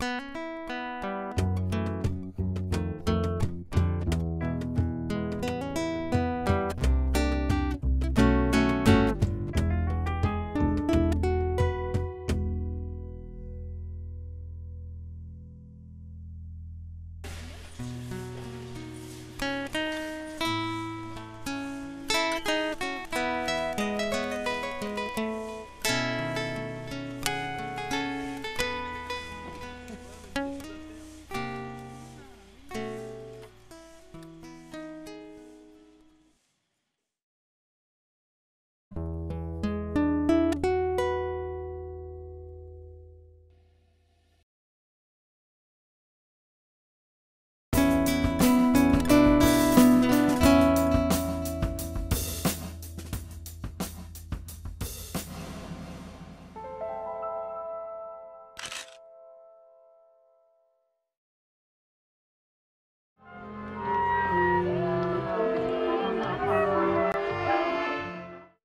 Música